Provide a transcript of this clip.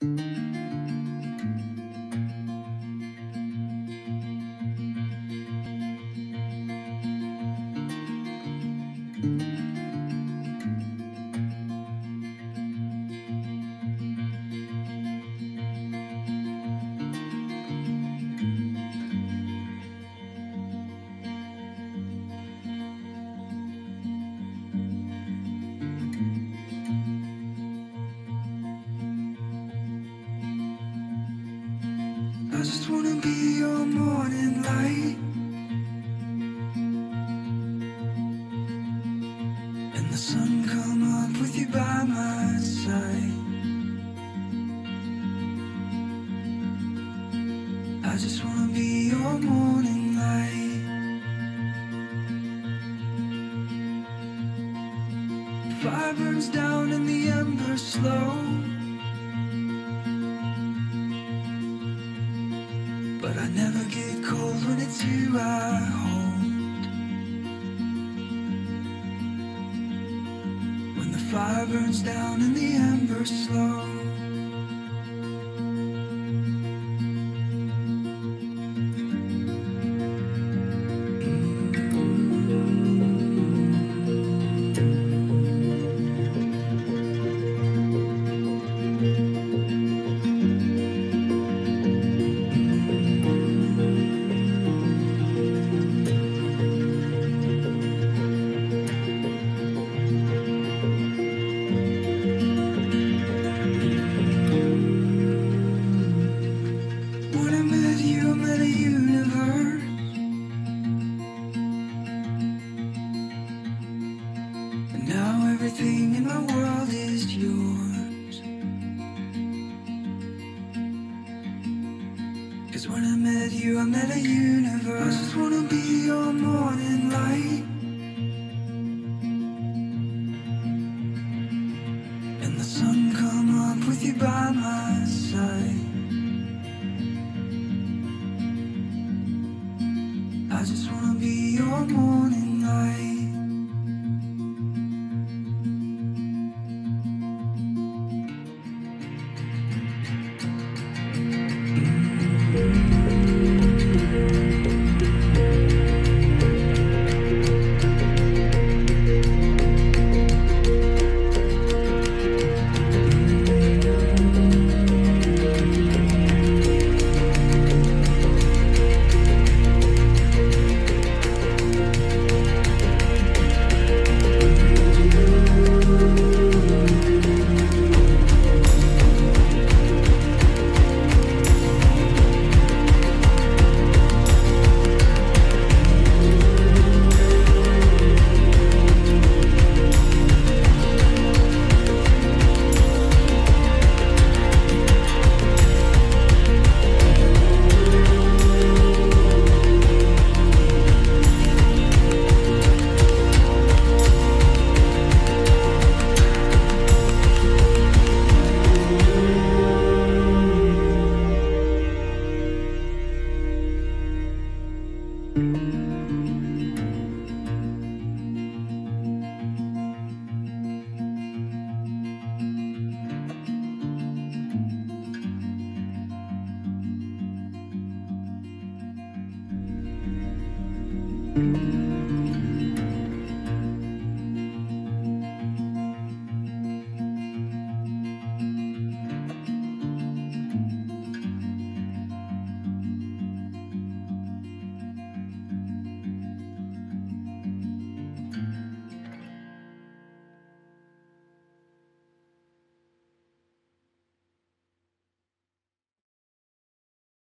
Mm-hmm. I just wanna be your morning light. And the sun come up with you by my side. I just wanna be your morning light. Fire burns down and the embers slow. When the fire burns down and the embers slow. Everything in my world is yours. Cause when I met you, I met a universe. I just wanna be your morning light. And the sun come up with you by my side. I just wanna be your morning light.